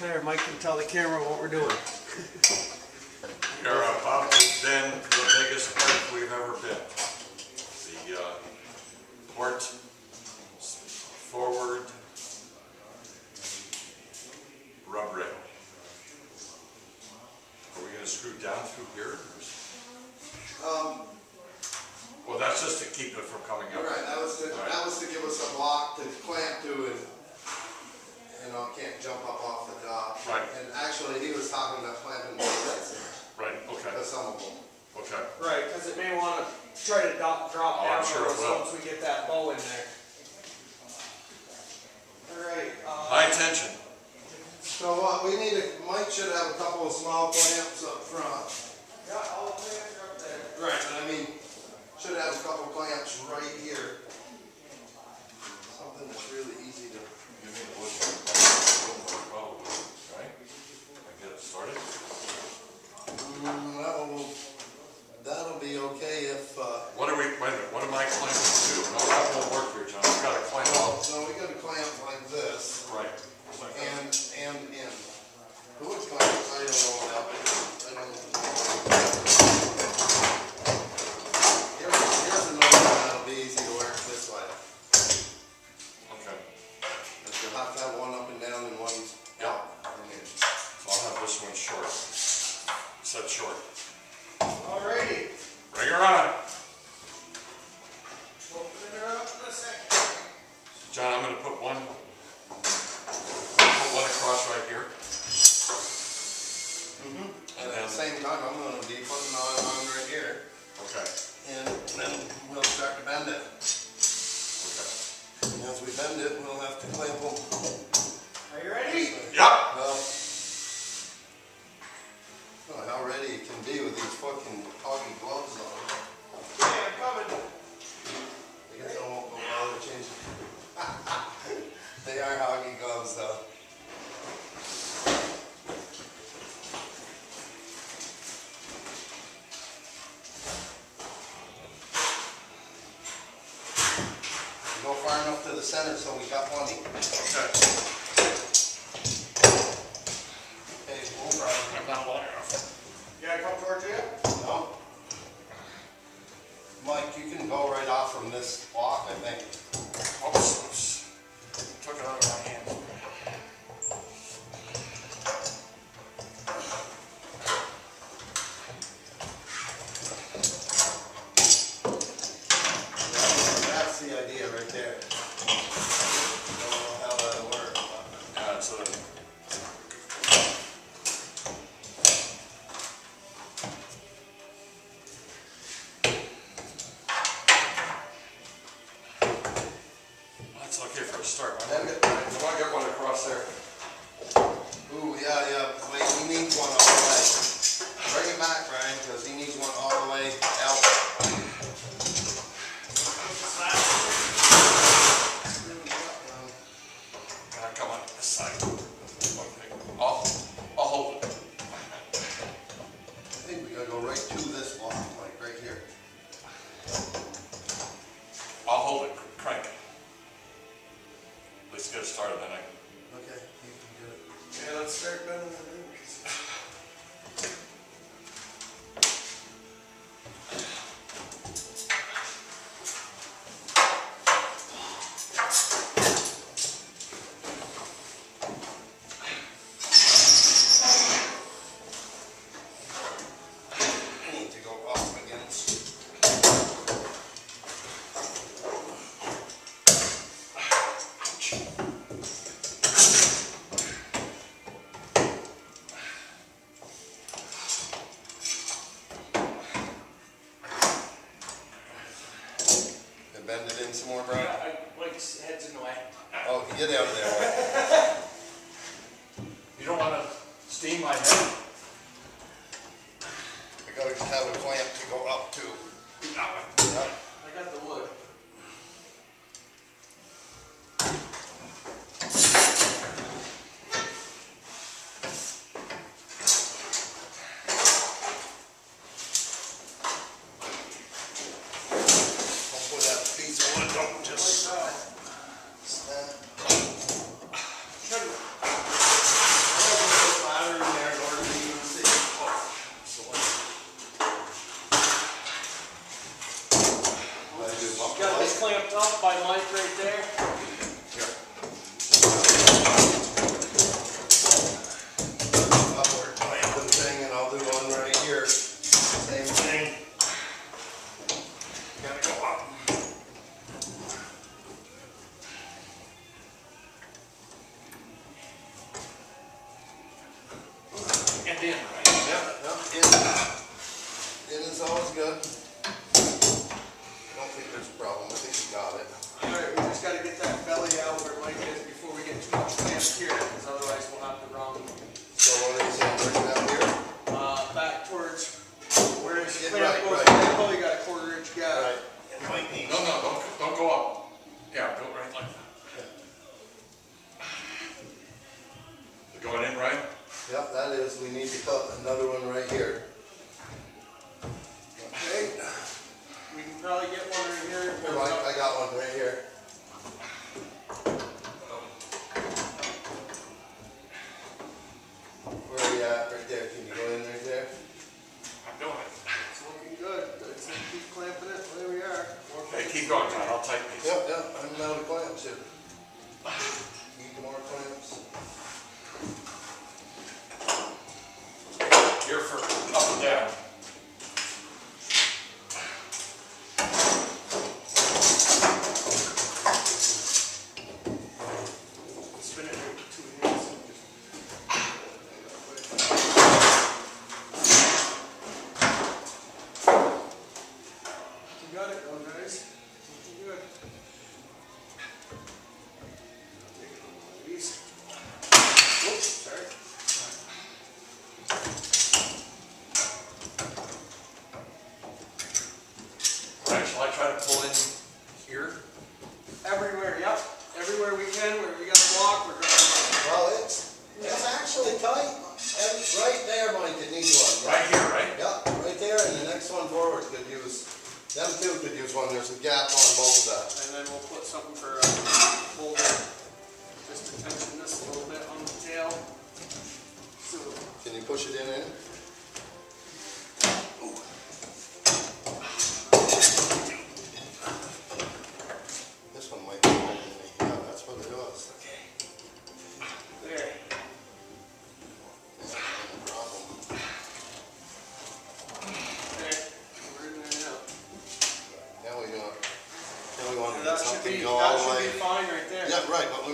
There, Mike can tell the camera what we're doing. You're about uh, to bend the biggest pipe we've ever been. The uh, port forward he was talking about planting more Right, okay, to some of them. okay. Right, because it may want to try to drop, drop Oh, down sure once we get that bow in there. All right, uh, High tension, So uh, we need a, Mike should have a couple of small plants up front. yeah, all the are up there. Right. But I mean, should have a couple plants right They are hockey gloves, though. Go far enough to the center so we got plenty. Okay. the site. Oh, get out of there. you don't want to steam my head? I gotta have a clamp to go up to. Clamped up by Mike right there. Upward clamping right here. Same thing. Gotta go up. And in, right? Yep, yep, in. In is always good. Don't think there's a problem, I think you got it. Alright, we just gotta get that belly out where Mike is before we get too much clamped here, because otherwise we'll have the wrong, So what are you saying, bring it out here? uh, back towards where his Yeah, clamp right, goes. right. They probably got a quarter inch gap. Right. It might need. No, no, don't, don't go up. Yeah, go right like that. Going in right? Yep, that is, we need to cut another one right here. Okay. We can probably get one right here. Here, Mike, I got one right here. Where are you at? Right there, can you go in right there? I'm doing it. It's looking good. Let's keep clamping it. There we are. More Okay, keep going, John, I'll tighten these. Yep, yep, I'm out of clamps here. Need more clamps? Here for up and down. Spin it with two hands. and just- You got it, though, guys. Looking good. Take it on one of these. Whoops, sorry. All right, shall I try to pull in here? Everywhere, yep. Everywhere we can, where we got a block, we're gonna. Well, it's, it's actually tight, and right there, Mike, it needs one. Right here, right? Yep, right there, and the next one forward could use, them two could use on both of that. And then we'll put something for, uh, hold, just to tension this a little bit on the tail. So, Can you push it in in?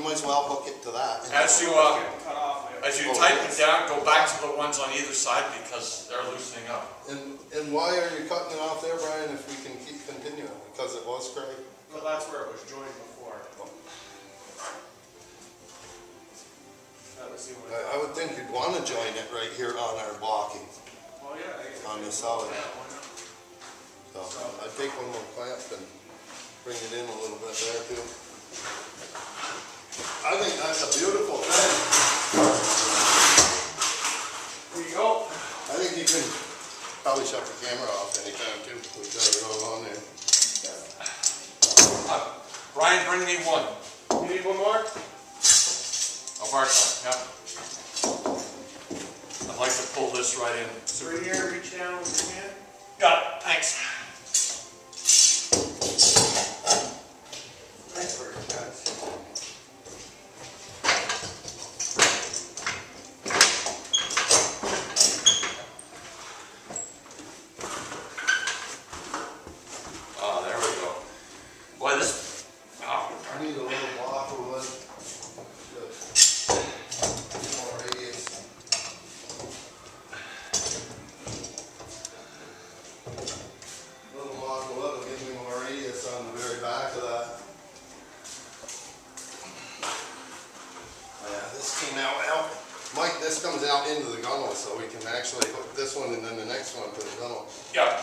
Might as well hook it to that. As you, uh, cut off there. as you tighten it down, go back to the ones on either side because they're loosening up. And, and why are you cutting it off there, Brian, if we can keep continuing? Because it was great. Well, that's where it was joined before. That was the only. I, I would think you'd wanna join it right here on our blocking. Well, yeah. I guess- On the solid. Yeah, why not? So I'd take one more clamp and bring it in a little bit there too. I think that's a beautiful thing. There you go. I think you can probably shut the camera off anytime too. We got it all on there. Uh, Brian, bring me one. You need one more? A bar top, yeah. I'd like to pull this right in. So right here, reach down with your hand. Got it, thanks. Nice work, guys. Ah, there we go. Boy, this, oh, I need a little block of wood. Good. More radius. Little block of wood will give me more radius on the very back of that. Yeah, this came out, out. Mike, this comes out into the gunnel, so we can actually hook this one and then the next one to the gunnel. yeah,